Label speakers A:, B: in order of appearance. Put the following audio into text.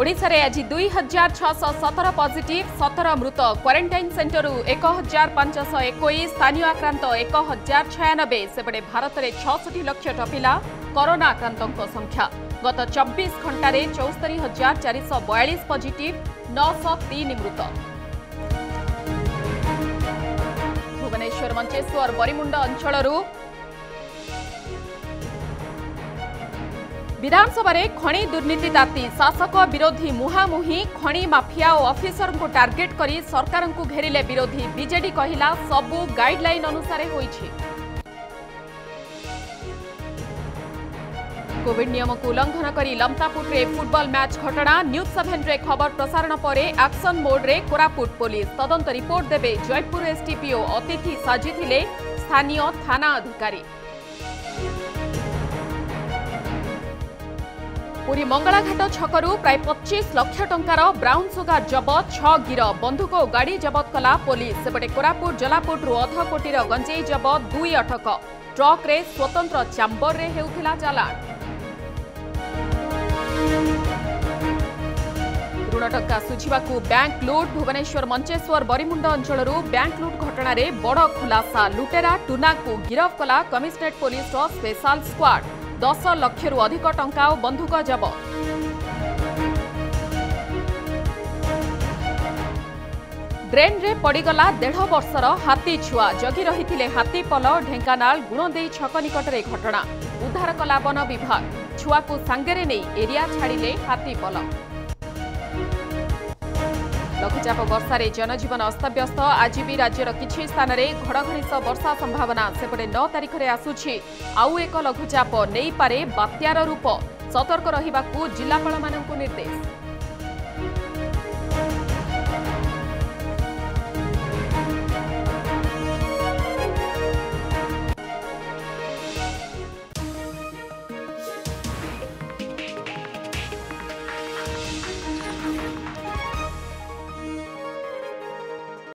A: ଓଡ଼ିଶାରେ ଆଜି ଦୁଇ ହଜାର ଛଅଶହ ସତର ପଜିଟିଭ୍ ସତର ମୃତ। କ୍ୱାରେଣ୍ଟାଇନ୍ ସେଣ୍ଟରରୁ ଏକ ହଜାର ପାଞ୍ଚଶହ ଏକୋଇଶ ସ୍ଥାନୀୟ ଆକ୍ରାନ୍ତ ଏକ ହଜାର ଛୟାନବେ ସେପଟେ ଭାରତରେ ଛଅଷଠି ଲକ୍ଷ ଟପିଲା କରୋନା ଆକ୍ରାନ୍ତଙ୍କ ସଂଖ୍ୟା। ଗତ ଚବିଶ ଘଣ୍ଟାରେ ଚଉସ୍ତରୀ ହଜାର ଚାରିଶହ ବୟାଳିଶ ପଜିଟିଭ୍ ନଅଶହ ତିନି ମୃତ। ଭୁବନେଶ୍ୱର ମଞ୍ଚେଶ୍ୱର ବରିମୁଣ୍ଡ ଅଞ୍ଚଳରୁ ବିଧାନସଭାରେ ଖଣି ଦୁର୍ନୀତି ତାତି ଶାସକ ବିରୋଧୀ ମୁହାଁମୁହିଁ ଖଣି ମାଫିଆ ଓ ଅଫିସରଙ୍କୁ ଟାର୍ଗେଟ କରି ସରକାରଙ୍କୁ ଘେରିଲେ ବିରୋଧୀ। ବିଜେଡି କହିଲା ସବୁ ଗାଇଡଲାଇନ୍ ଅନୁସାରେ ହୋଇଛି। କୋଭିଡ ନିୟମକୁ ଉଲ୍ଲଂଘନ କରି ଲମତାପୁରରେ ଫୁଟବଲ ମ୍ୟାଚ୍ ଘଟଣା। ନ୍ୟୁଜ୍ ସେଭେନରେ ଖବର ପ୍ରସାରଣ ପରେ ଆକ୍ସନ୍ ମୋଡ୍ରେ କୋରାପୁଟ ପୋଲିସ। ତଦନ୍ତ ରିପୋର୍ଟ ଦେବେ ଜୟପୁର ଏସ୍ଟିପିଓ ଅତିଥି ସାଜିଥିଲେ ସ୍ଥାନୀୟ ଥାନା ଅଧିକାରୀ। ପୁରୀ ମଙ୍ଗଳାଘାଟ ଛକରୁ ପ୍ରାୟ ପଚିଶ ଲକ୍ଷ ଟଙ୍କାର ବ୍ରାଉନ୍ ସୁଗାର ଜବତ ଛଅ ଗିରଫ ବନ୍ଧୁକ ଓ ଗାଡ଼ି ଜବତ କଲା ପୋଲିସ। ସେପଟେ କୋରାପୁଟ ଜଲାପୁଟରୁ ଅଧ କୋଟିର ଗଞ୍ଜେଇ ଜବତ ଦୁଇ ଅଟକ। ଟ୍ରକ୍ରେ ସ୍ୱତନ୍ତ୍ର ଚାମ୍ବରରେ ହେଉଥିଲା ଚାଲାଣ। ଋଣ ଟଙ୍କା ଶୁଝିବାକୁ ବ୍ୟାଙ୍କ ଲୁଟ୍ ଭୁବନେଶ୍ୱର ମଞ୍ଚେଶ୍ୱର ବରିମୁଣ୍ଡ ଅଞ୍ଚଳରୁ ବ୍ୟାଙ୍କ ଲୁଟ୍ ଘଟଣାରେ ବଡ଼ ଖୁଲାସା। ଲୁଟେରା ଟୁନାକୁ ଗିରଫ କଲା କମିଶନରେଟ୍ ପୋଲିସର ସ୍ପେଶାଲ ସ୍କ୍ୱାଡ୍। ଦଶ ଲକ୍ଷରୁ ଅଧିକ ଟଙ୍କା ଓ ବନ୍ଧୁକ ଜବତ। ଡ୍ରେନ୍ରେ ପଡ଼ିଗଲା ଦେଢ଼ ବର୍ଷର ହାତୀ ଛୁଆ। ଜଗି ରହିଥିଲେ ହାତୀ ପଲ ଢେଙ୍କାନାଳ ଗୁଣଦେଇ ଛକ ନିକଟରେ ଘଟଣା। ଉଦ୍ଧାର କଲା ବନ ବିଭାଗ। ଛୁଆକୁ ସାଙ୍ଗରେ ନେଇ ଏରିଆ ଛାଡ଼ିଲେ ହାତୀ ପଲ। ଲଘୁଚାପ ବର୍ଷାରେ ଜନଜୀବନ ଅସ୍ତବ୍ୟସ୍ତ। ଆଜି ବି ରାଜ୍ୟର କିଛି ସ୍ଥାନରେ ଘଡ଼ଘଡ଼ି ସହ ବର୍ଷା ସମ୍ଭାବନା ସେପଟେ ନଅ ତାରିଖରେ ଆସୁଛି। ଆଉ ଏକ ଲଘୁଚାପ ନେଇପାରେ ବାତ୍ୟାର ରୂପ। ସତର୍କ ରହିବାକୁ ଜିଲ୍ଲାପାଳମାନଙ୍କୁ ନିର୍ଦ୍ଦେଶ।